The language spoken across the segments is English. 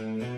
Mm-hmm.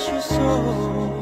去送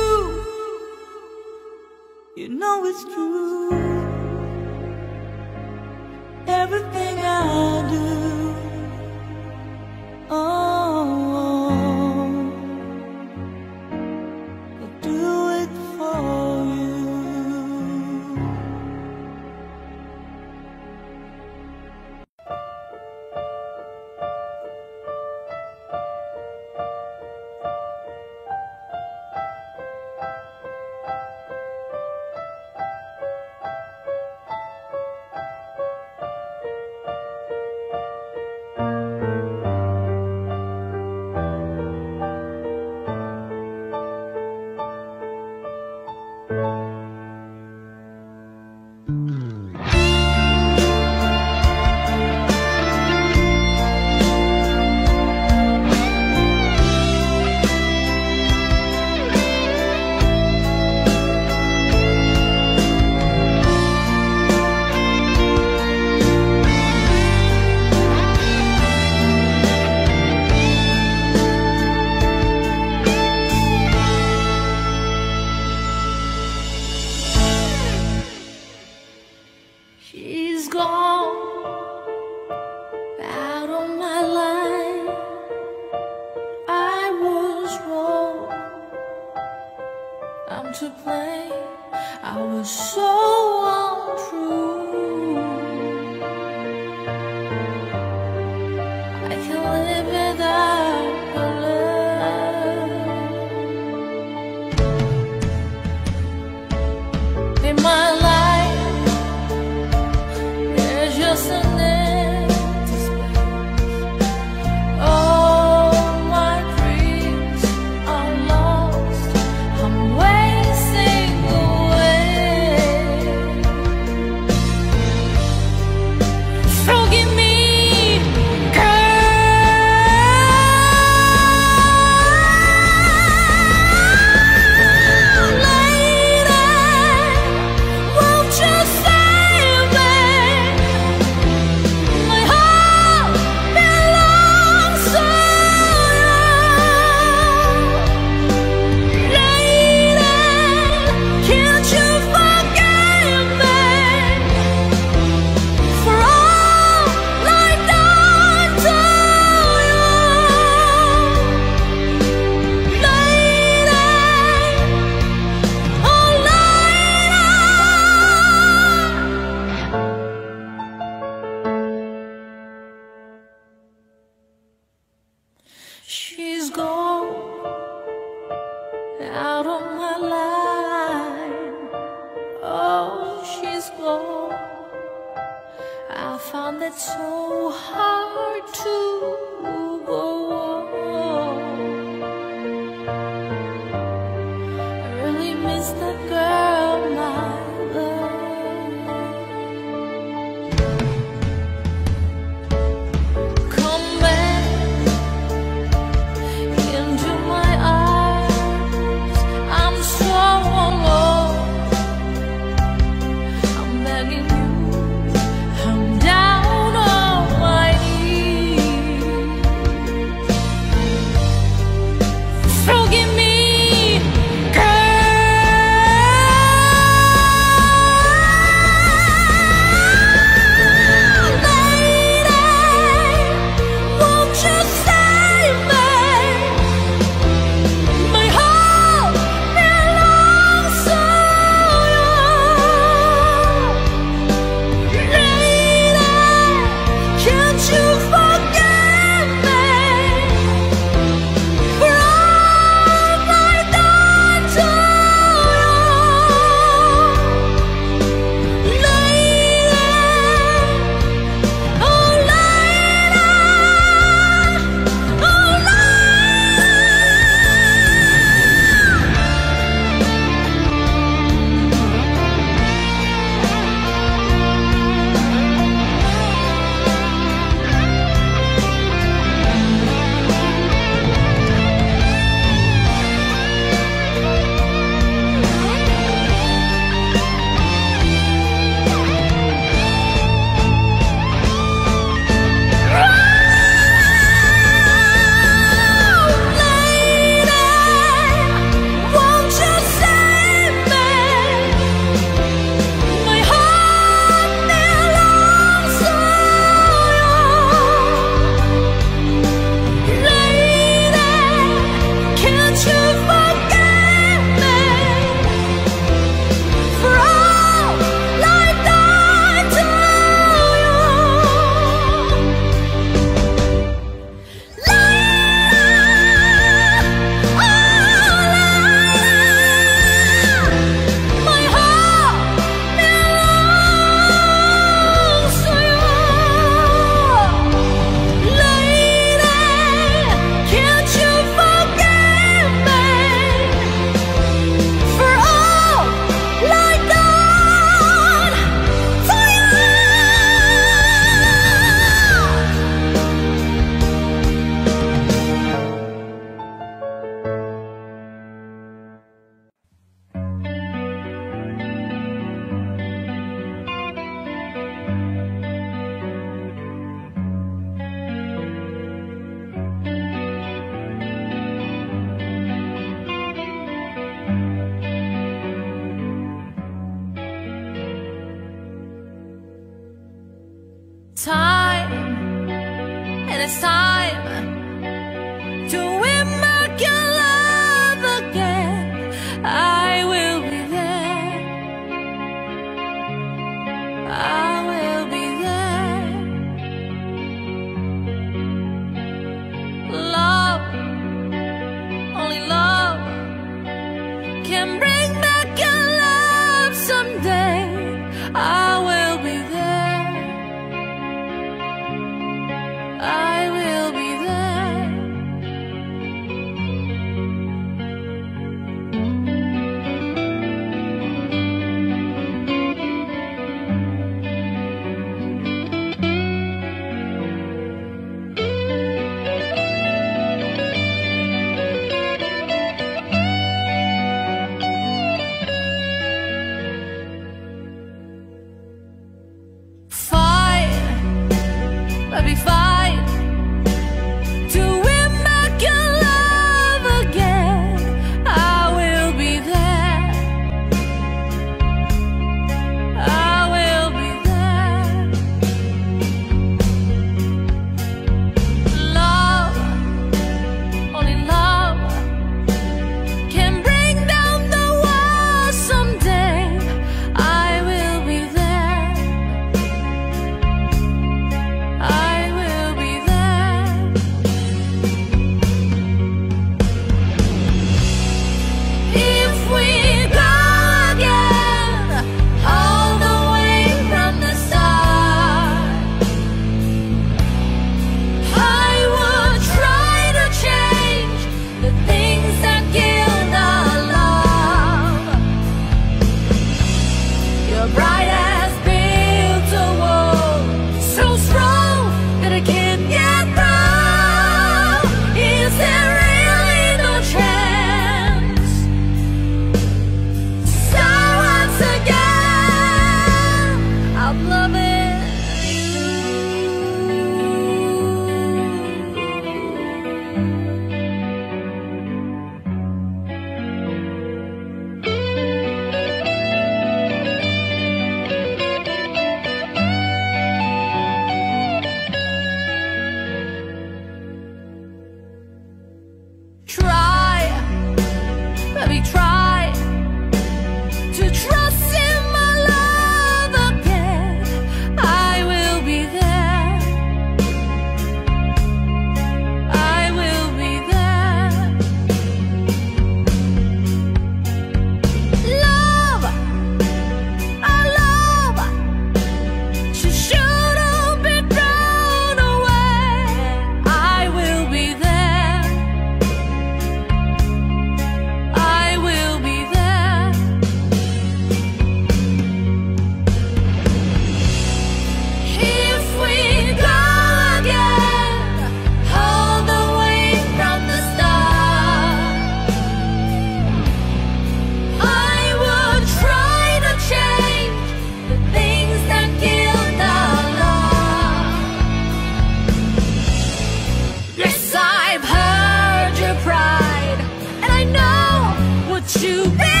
you.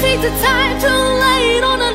Takes the time to lay it on the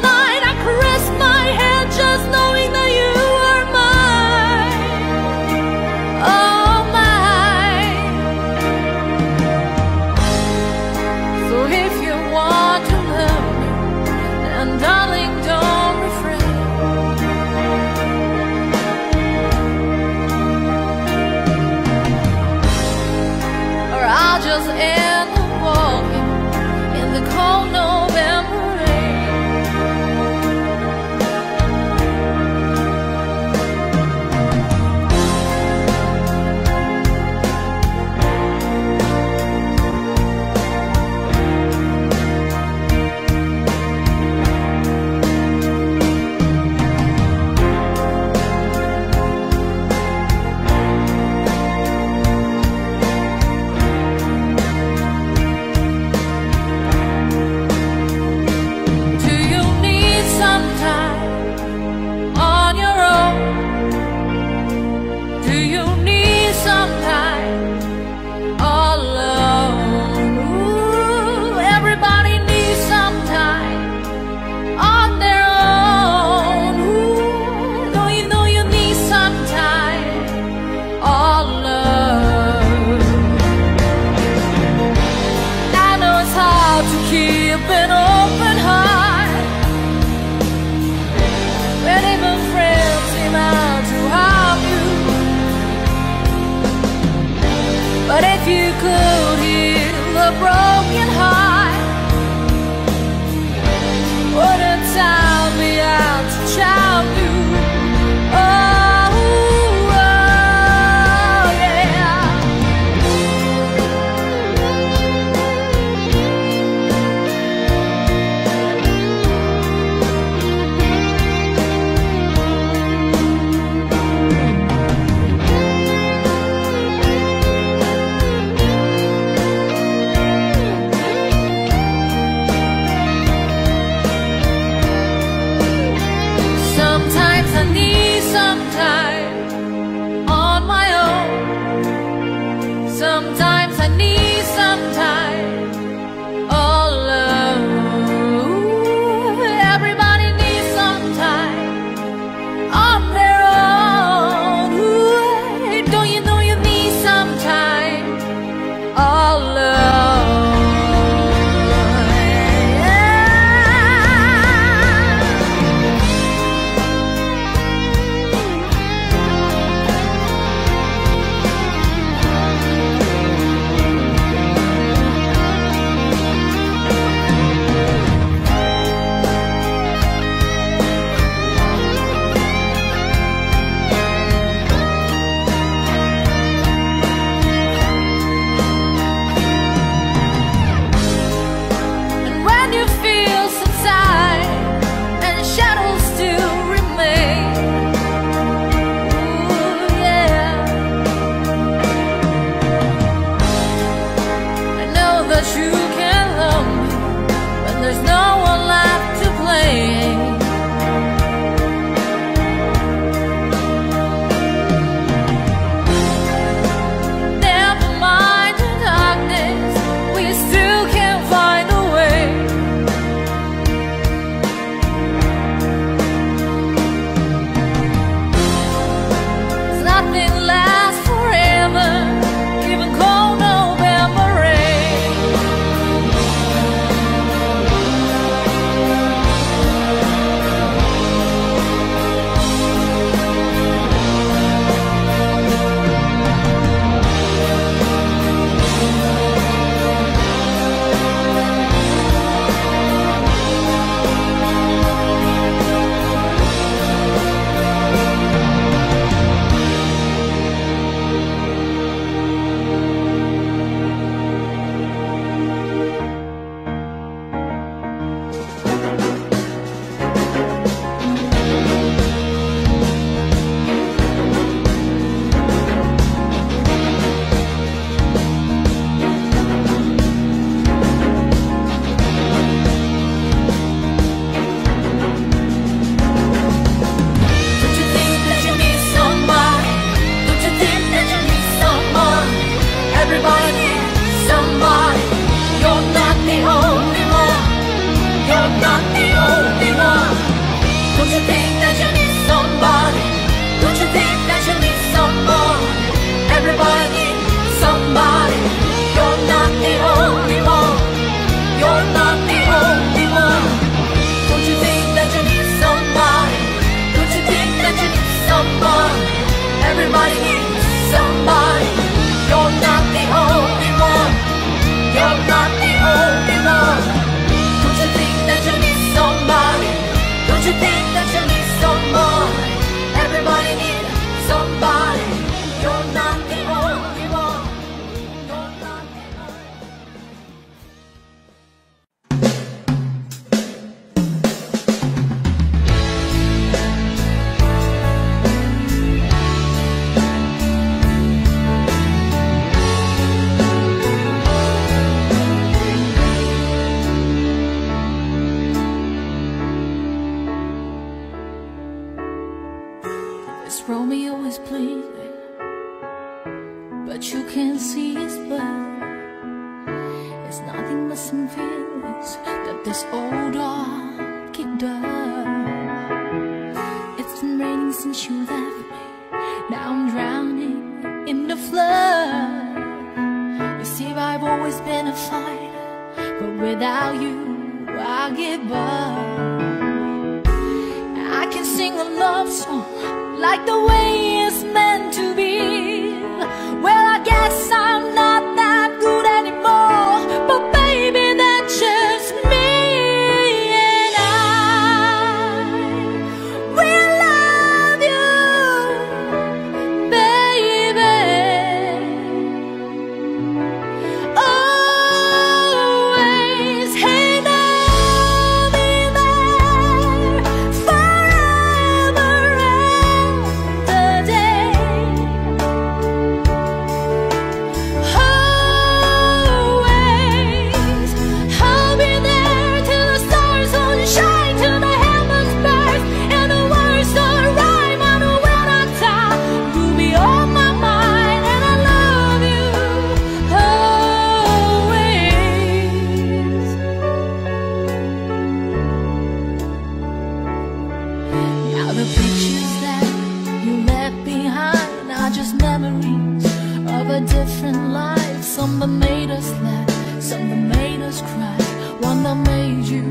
sound I made you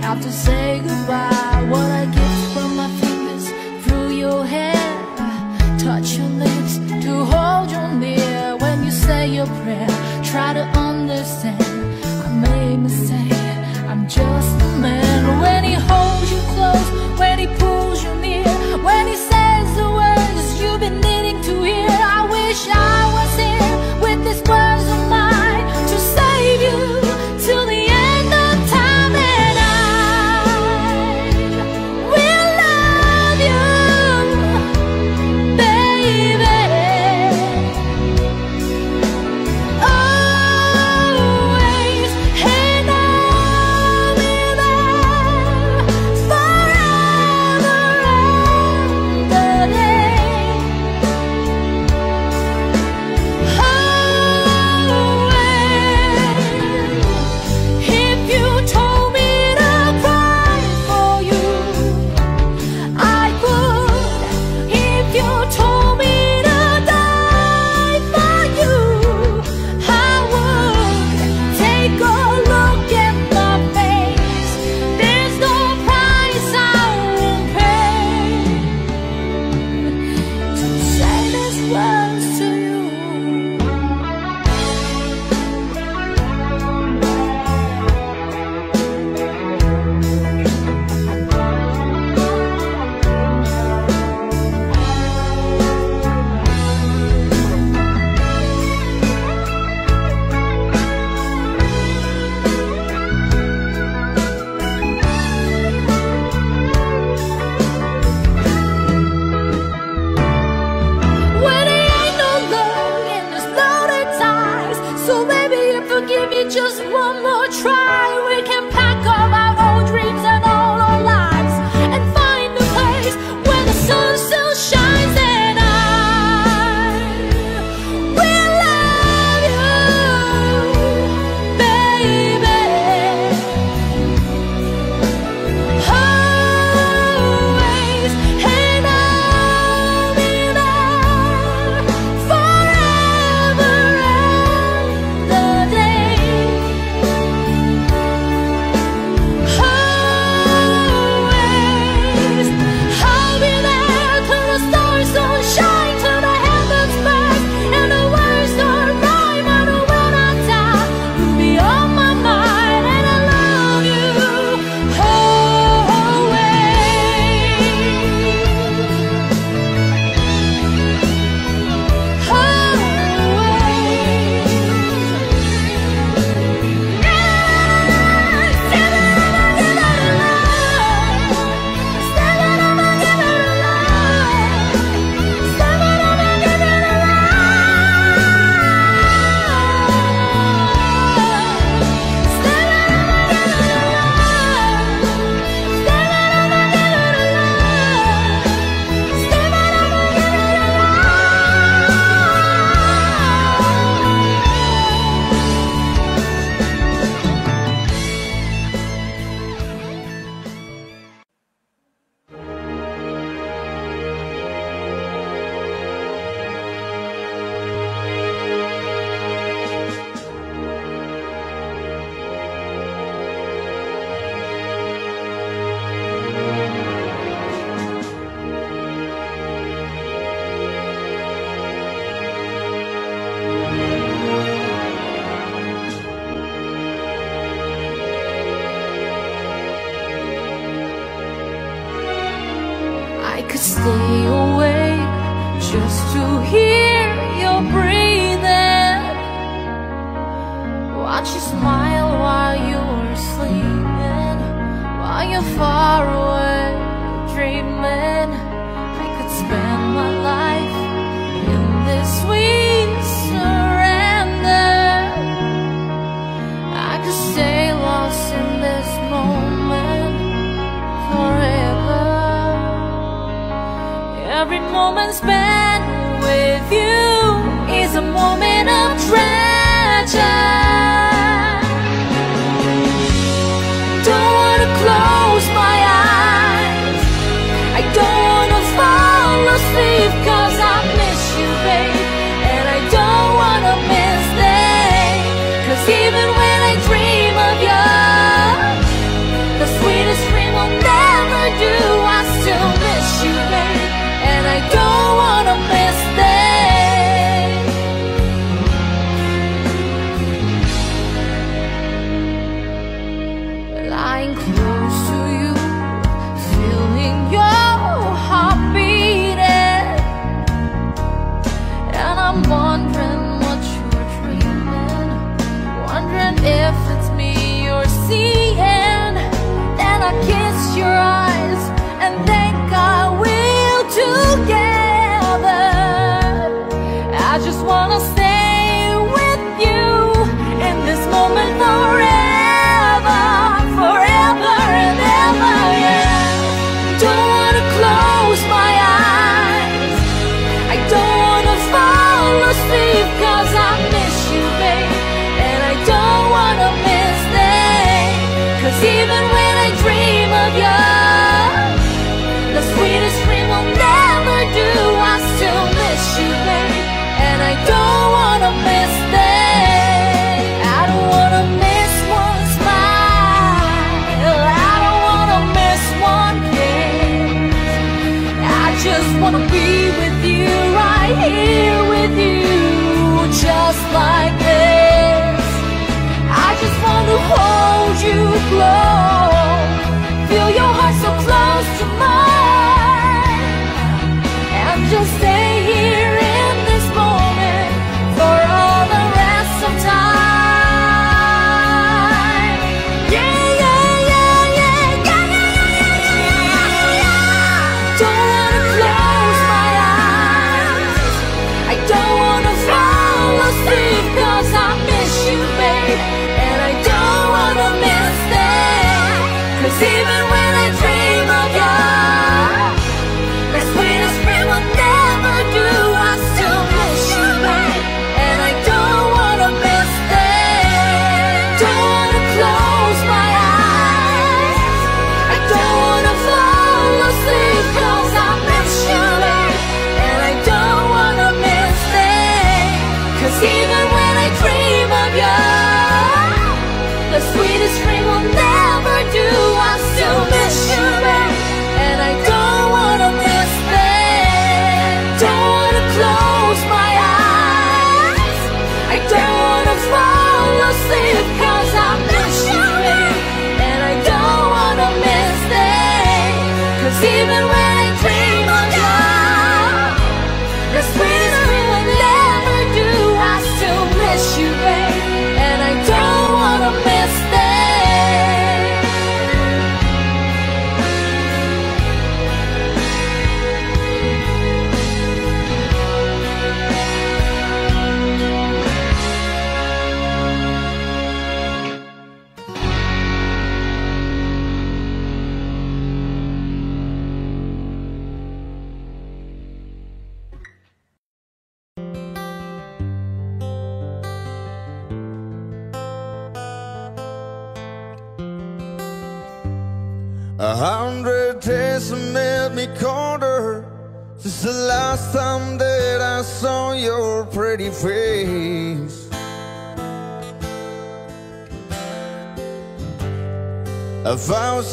Have to say goodbye. What I get from my fingers Through your hair Touch your lips To hold you near. When you say your prayer Try to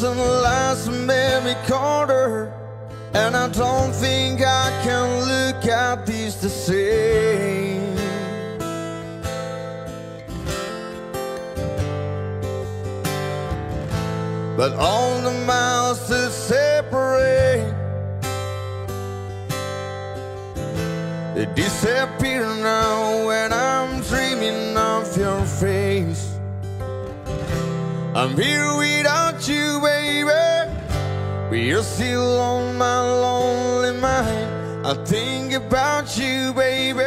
doesn't last maybe quarter And I don't think I can look at these the same. But all the miles that separate They disappear now when I'm dreaming of your face. I'm here without you baby. But you're still on my lonely mind. I think about you, baby,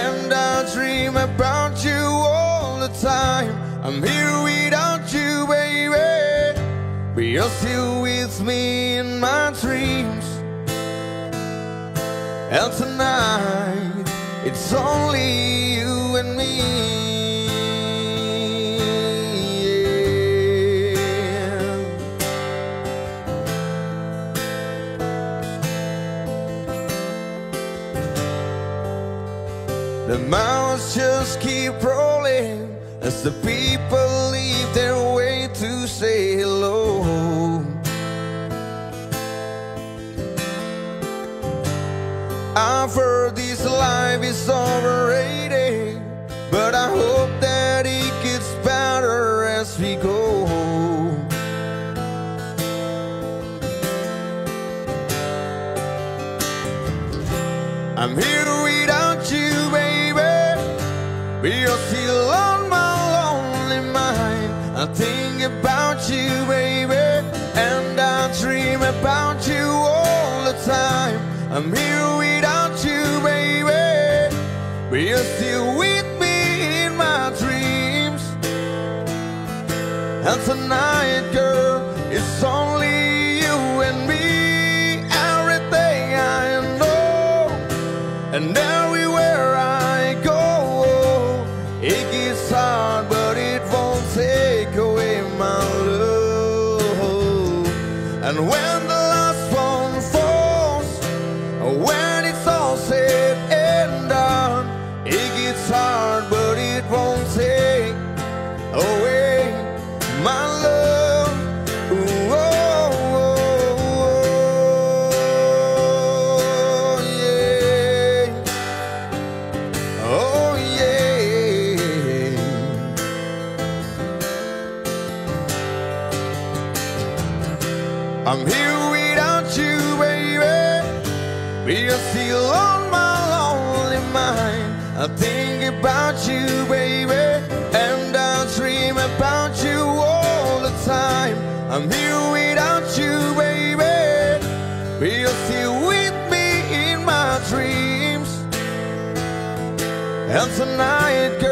and I dream about you all the time. I'm here without you, baby, but you're still with me in my dreams. And tonight, it's only you and me. Miles just keep rolling as the people leave their way to say hello. I've heard this life is overrated, but I hope that it gets better as we go. About you all the time. I'm here without you, baby. But you're still with me in my dreams. And tonight, tonight, girl,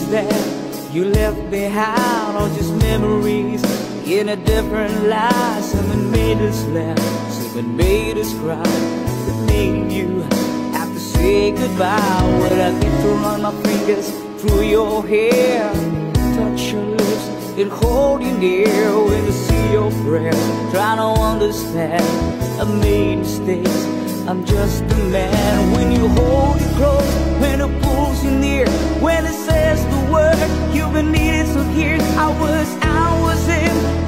things that you left behind Or just memories in a different life Something made us laugh, something made us cry. That made you have to say goodbye. What I did to run my fingers through your hair. Touch your lips and hold you near. When I see your prayer. trying to understand I made mistakes, I'm just a man. When you hold me close, when I you've been needed, So here I was, I was in.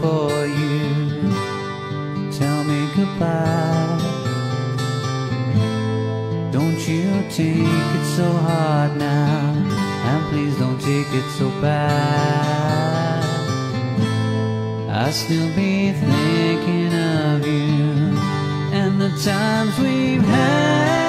for you. Tell me goodbye. Don't you take it so hard now And please don't take it so bad. I still be thinking of you And the times we've had.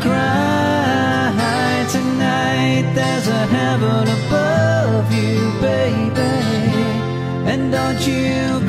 Cry tonight. There's a heaven above you, baby. And don't you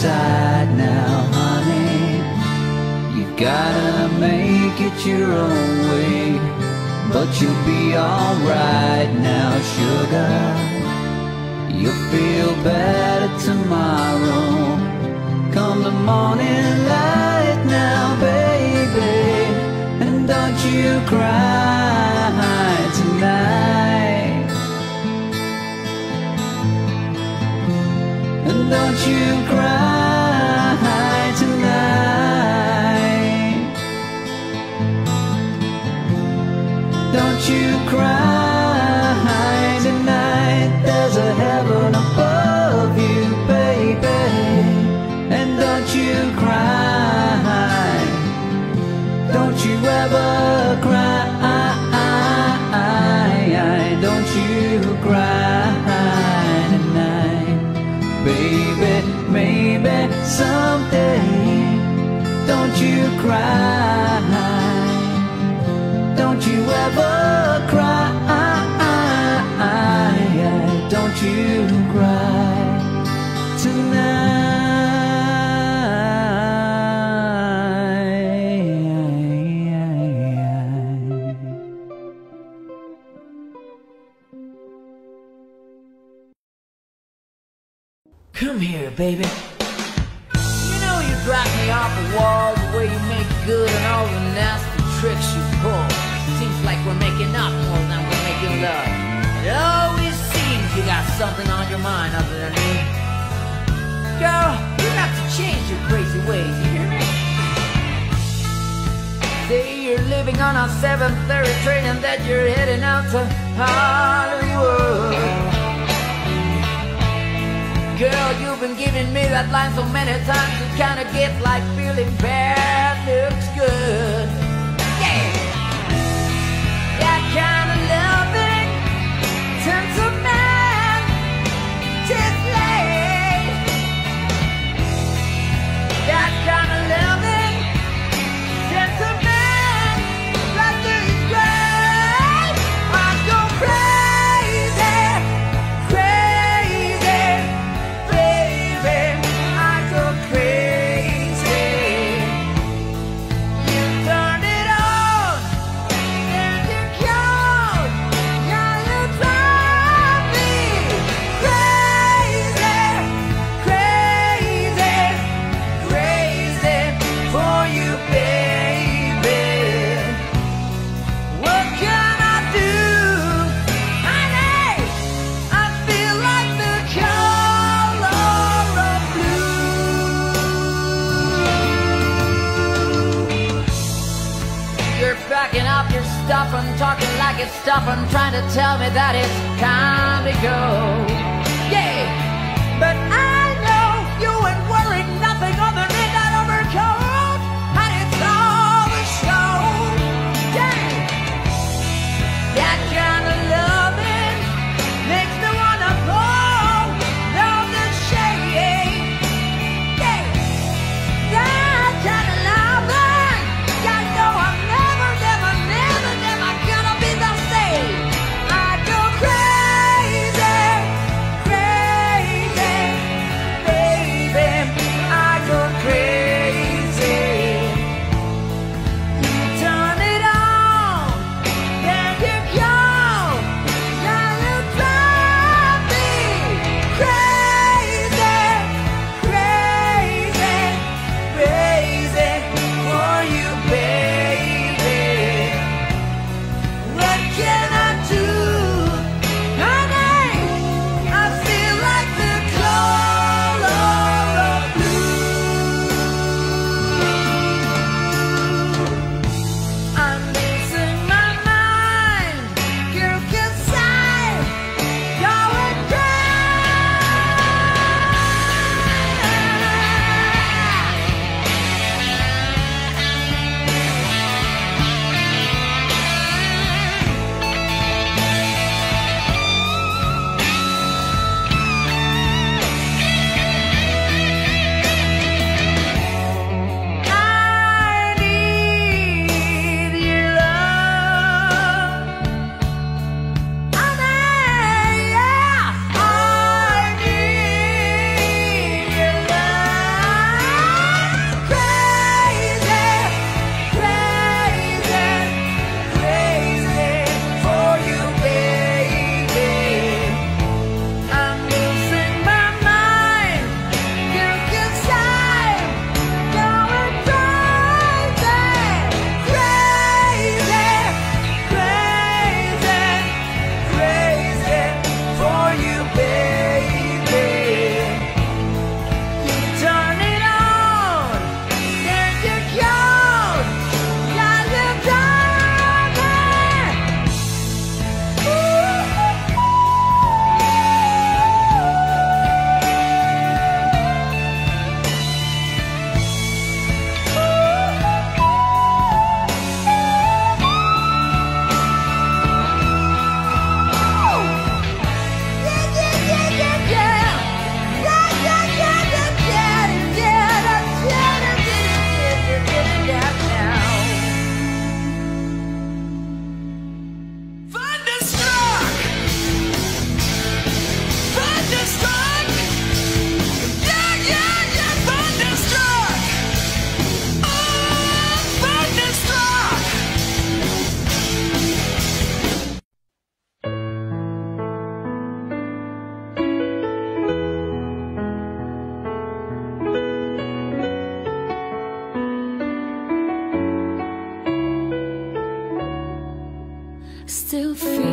inside now, honey. You gotta make it your own way, but you'll be alright now, sugar. You'll feel better tomorrow. Come the morning light now, baby, and don't you cry tonight. Don't you cry tonight. Don't you cry tonight. There's a heaven above you, baby. And don't you cry. Don't you ever cry. Don't you cry cry. Don't you ever cry. Don't you cry tonight. Come here, baby. You know you drive me off the wall good and all the nasty tricks you pull. Seems like we're making up more than we're making love. It always seems you got something on your mind other than me. Girl, you got to change your crazy ways, you hear me? Say you're living on a 730 train and that you're heading out to Hollywood. Girl, you've been giving me that line so many times it kinda gets like feeling bad looks good like and trying to tell me that it's time to go.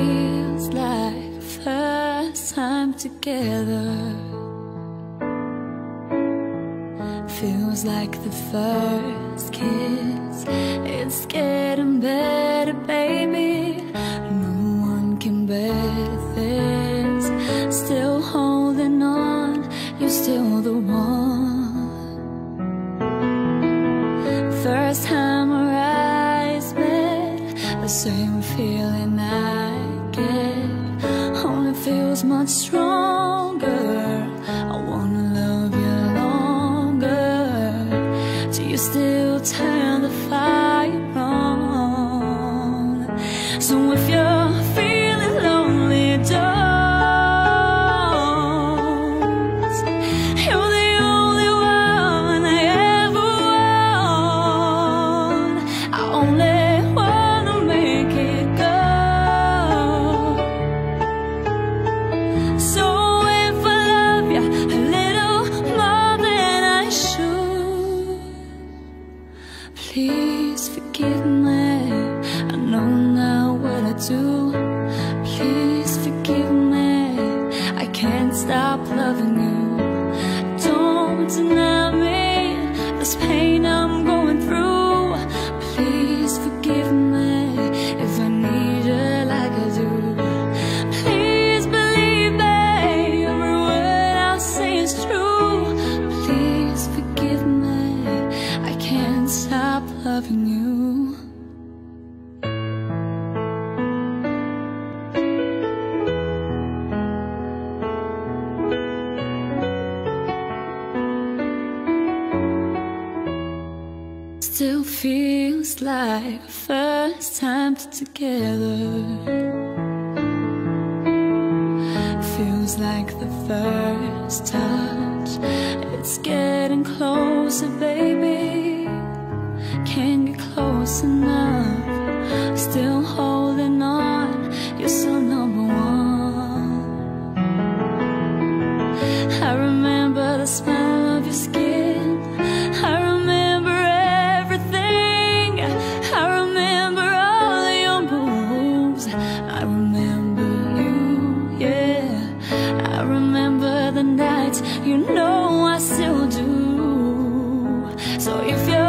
feels like first time together. Feels like the first kiss. It's getting better, baby. No one can bear Strong. if you